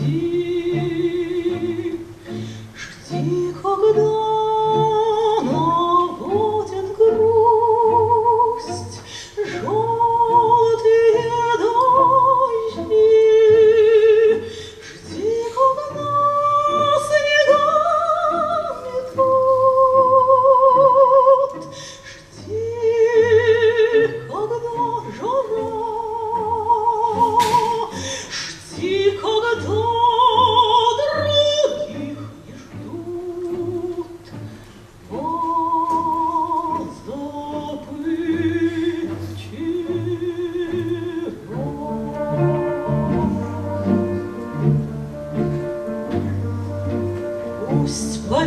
Sim.